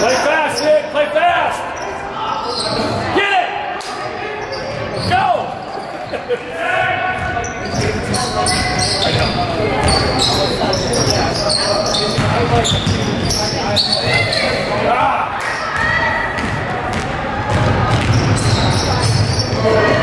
Play fast, Nick. Play fast.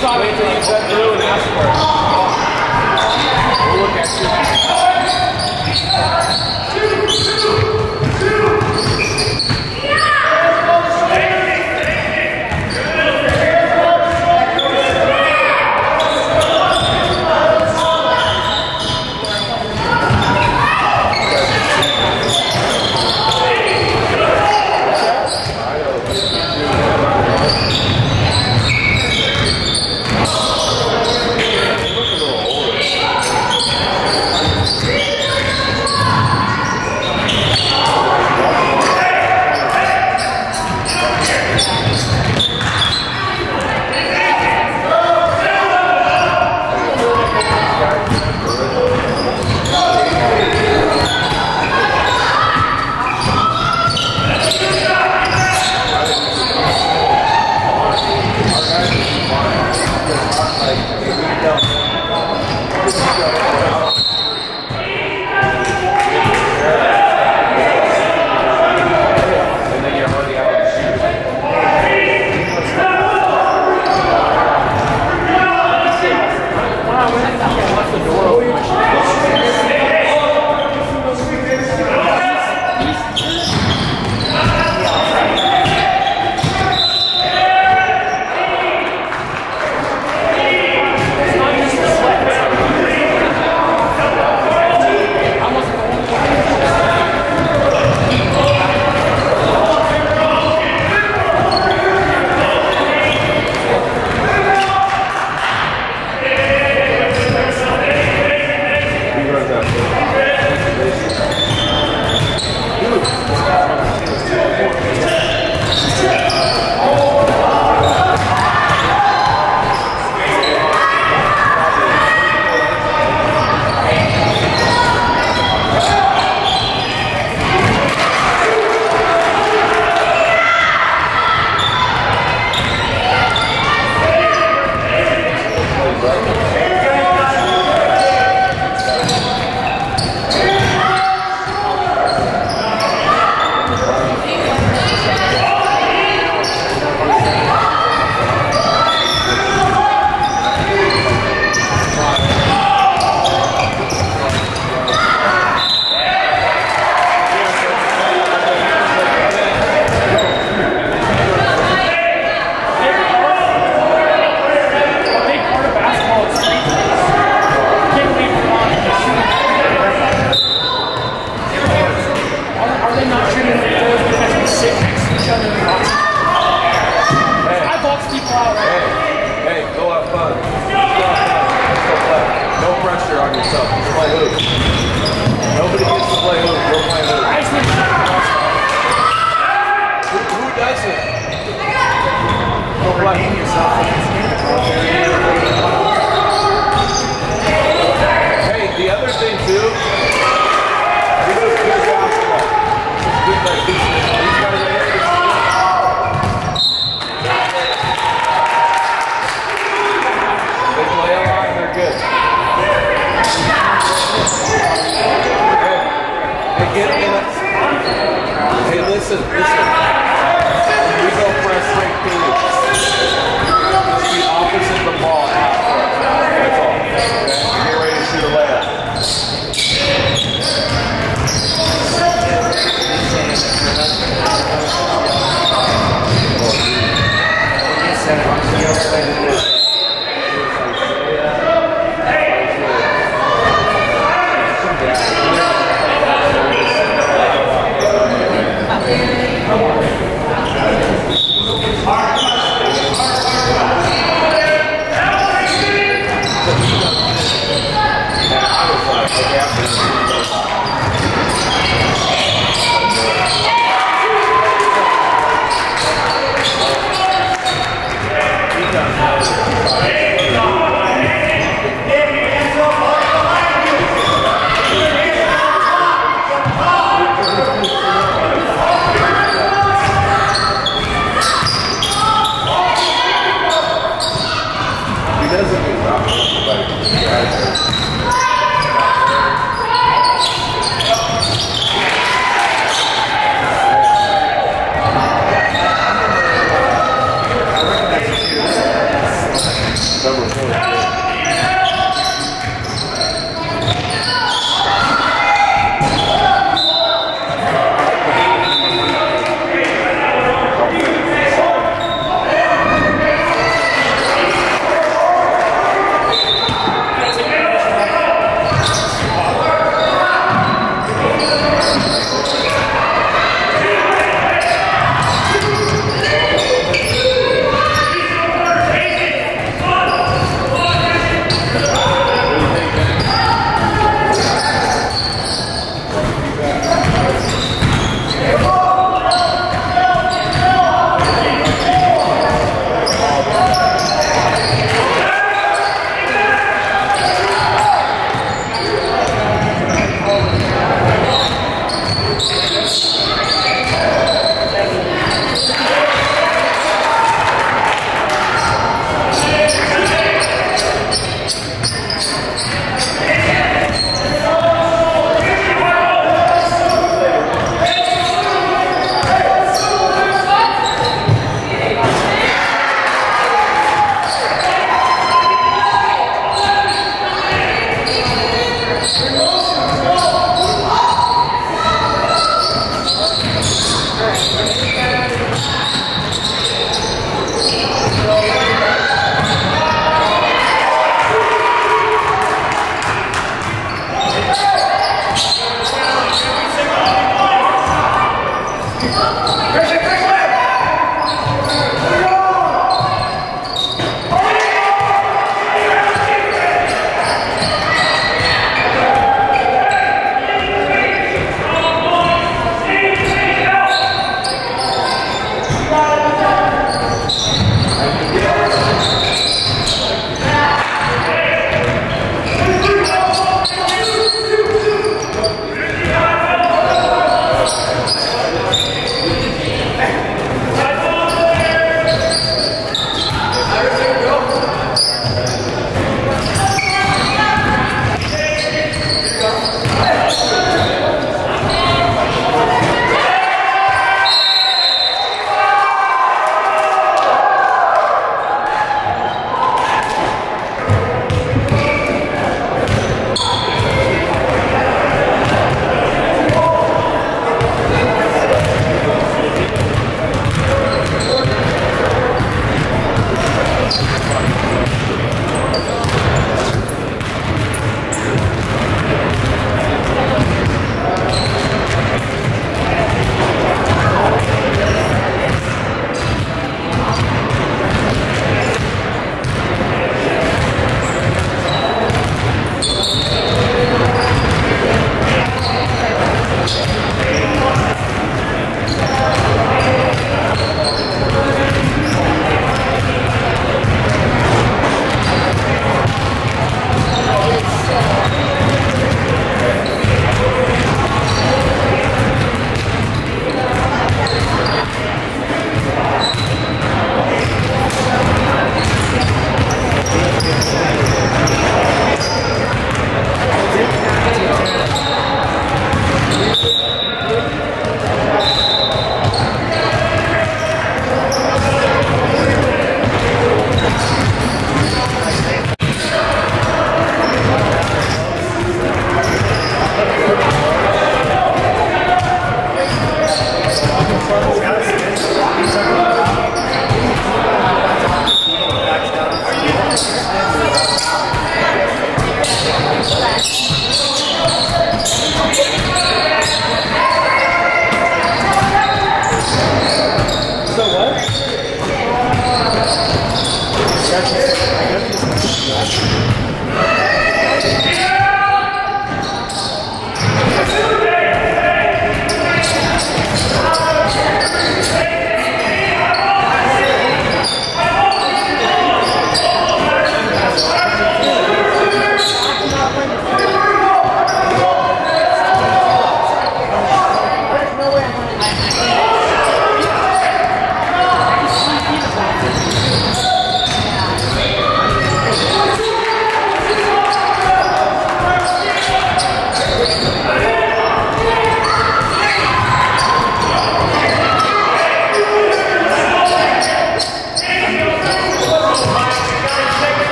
Stop it, you set blue and ask for it. You.